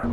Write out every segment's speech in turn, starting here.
Hey!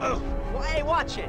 Oh, well, hey, watch it!